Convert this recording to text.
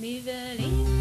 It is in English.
Mivel én